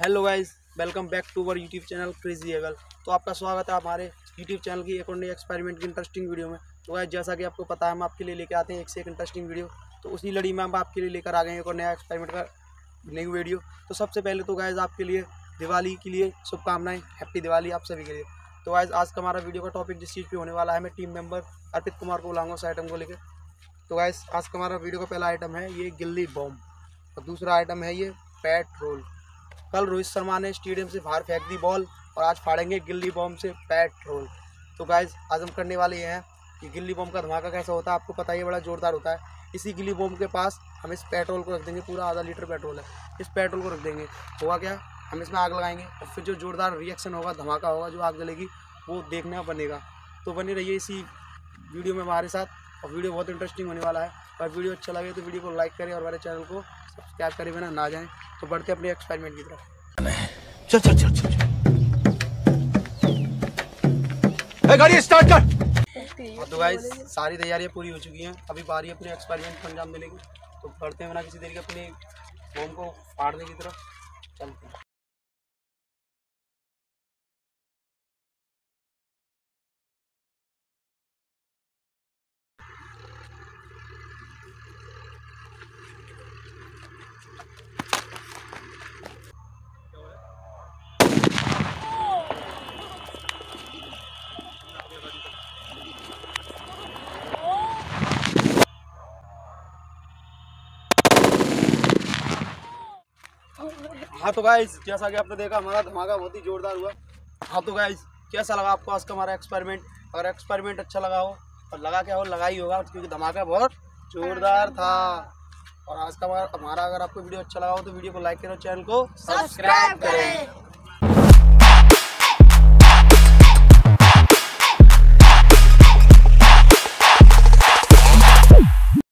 Welcome back to our YouTube channel crazy eagle तो आपका स्वागत है हमारे यूट्यूब चैनल की एक और नई एक्सपेरिमेंट की इंटरेस्टिंग वीडियो में। तो गाइस, जैसा कि आपको पता है, हम आपके लिए लेके आते हैं एक से एक इंटरेस्टिंग वीडियो तो उसी लड़ी में हम आपके लिए लेकर आ गए एक और नया एक्सपेरिमेंट का नई वीडियो तो सबसे पहले तो गाइज़ आपके लिए दिवाली के लिए शुभकामनाएँ हैप्पी दिवाली आप सभी के लिए। तो गाइज़ आज का हमारा वीडियो का टॉपिक जिस चीज़ पर होने वाला है, मैं टीम मेंबर अर्पित कुमार को बुलाऊँगा उस आइटम को लेकर। तो गाइज़ आज का हमारा वीडियो का पहला आइटम है, ये गिल्ली बॉम्ब और दूसरा आइटम है ये पेट्रोल कल रोहित शर्मा ने स्टेडियम से बाहर फेंक दी बॉल और आज फाड़ेंगे गिल्ली बॉम्ब से पेट्रोल। तो गाइज़ आज हम करने वाले हैं कि गिल्ली बॉम्ब का धमाका कैसा होता है, आपको पता ही बड़ा जोरदार होता है। इसी गिल्ली बॉम्ब के पास हम इस पेट्रोल को रख देंगे, पूरा आधा लीटर पेट्रोल है। इस पेट्रोल को रख देंगे। हुआ क्या? हम इसमें आग लगाएँगे और फिर जो जोरदार रिएक्शन होगा, धमाका होगा, जो आग जलेगी, वो देखना बनेगा। तो बने रहिए इसी वीडियो में हमारे साथ। और वीडियो बहुत इंटरेस्टिंग होने वाला है। और वीडियो अच्छा लगे तो वीडियो को लाइक करें और हमारे चैनल को सब्सक्राइब करे बिना ना जाएँ। तो बढ़ते अपने एक्सपेरिमेंट की तरफ़। चल चल चल चल गाड़ी स्टार्ट कर। और तो गाइस सारी तैयारियाँ पूरी हो चुकी हैं। अभी बारी अपने एक्सपेरिमेंट को अंजाम देने की। तो बढ़ते हैं बिना किसी देरी के अपने बॉम्ब को फाड़ने की तरफ़। चलते हैं। हाँ तो गाइज़ जैसा कि आपने देखा, हमारा धमाका बहुत ही जोरदार हुआ। हाँ तो गाइज़ कैसा लगा आपको आज का हमारा एक्सपेरिमेंट अगर एक्सपेरिमेंट अच्छा लगा हो, और लगा क्या हो, लगा ही होगा, क्योंकि धमाका बहुत जोरदार था। और आज का हमारा अगर आपको वीडियो अच्छा लगा हो तो वीडियो को लाइक करो चैनल को सब्सक्राइब करें।